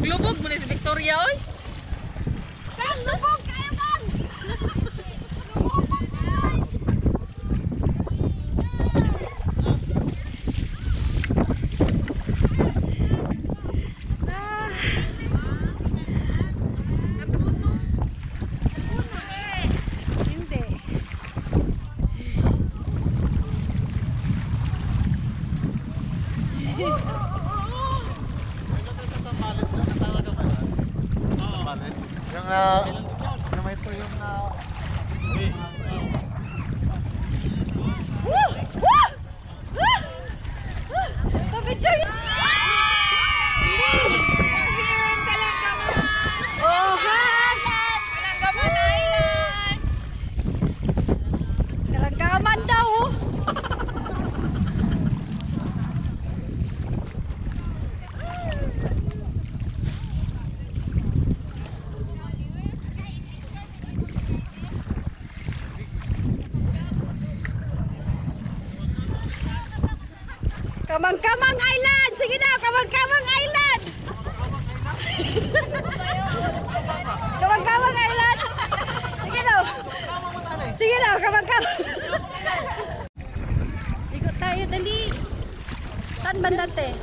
Galubog-lubog mo ni si Victoria oy. Kang lubog Victory! Kamang-kamang Island! Sige daw, Kamang-kamang Island! Kamang-kamang Island! Sige daw! Sige daw, Kamang-kamang! Ikot tayo, dali! Saan banda te?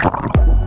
Thank.